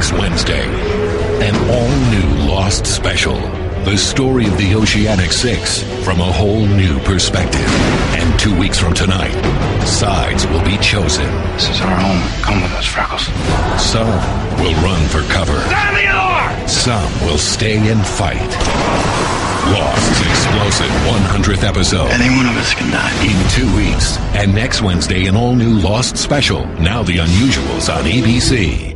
next Wednesday. An all new Lost special. The story of the Oceanic Six from a whole new perspective. And two weeks from tonight, sides will be chosen. This is our home. Come with us, Freckles. Some will run for cover. Down the alarm! Some will stay and fight. Lost's explosive 100th episode. Any one of us can die. In two weeks. And next Wednesday, an all new Lost special. Now the Unusuals on ABC.